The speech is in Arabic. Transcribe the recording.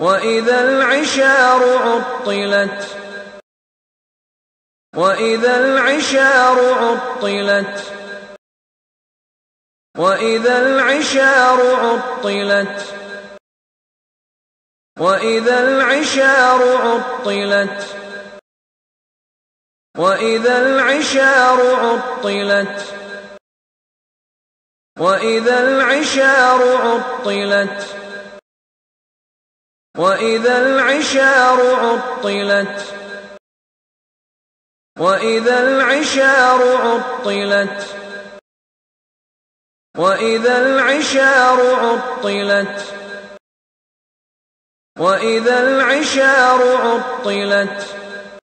وإذا العشار عطلت وإذا العشار عطلت وإذا العشار عطلت وإذا العشار عطلت وإذا العشار عطلت وإذا العشار عطلت وإذا العشار عطلت وإذا العشار عطلت وإذا العشار عطلت وإذا العشار عطلت